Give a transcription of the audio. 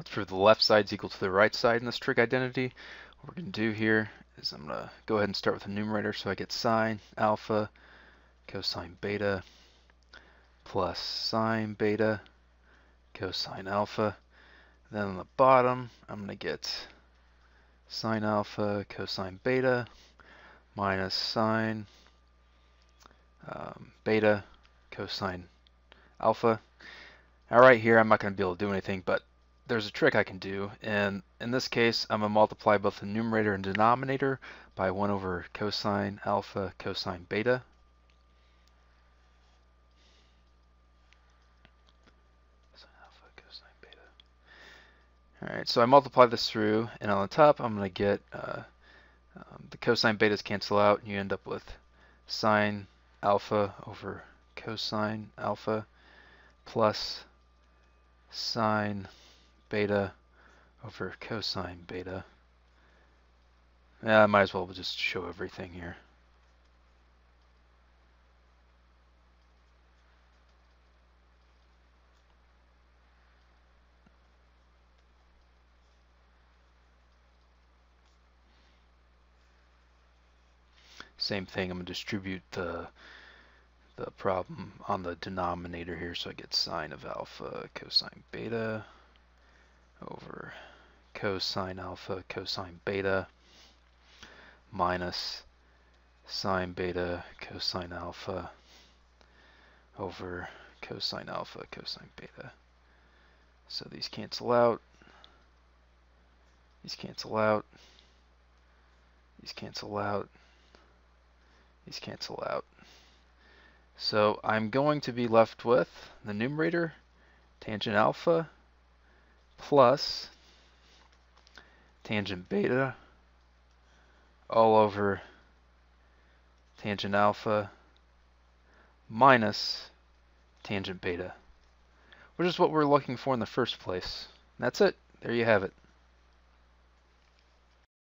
let's prove the left side is equal to the right side in this trig identity. What we're going to do here is I'm going to go ahead and start with the numerator so I get sine alpha cosine beta plus sine beta cosine alpha. Then on the bottom, I'm going to get sine alpha cosine beta minus sine um, beta cosine alpha. Now right here, I'm not going to be able to do anything, but there's a trick I can do, and in this case, I'm going to multiply both the numerator and denominator by 1 over cosine alpha cosine beta. Alright, so I multiply this through, and on the top I'm going to get uh, um, the cosine betas cancel out, and you end up with sine alpha over cosine alpha plus sine beta over cosine beta. Yeah, I might as well just show everything here. Same thing, I'm going to distribute the, the problem on the denominator here, so I get sine of alpha cosine beta over cosine alpha cosine beta minus sine beta cosine alpha over cosine alpha cosine beta. So these cancel out. These cancel out. These cancel out. These cancel out. So I'm going to be left with the numerator, tangent alpha, plus tangent beta all over tangent alpha minus tangent beta, which is what we're looking for in the first place. And that's it. There you have it.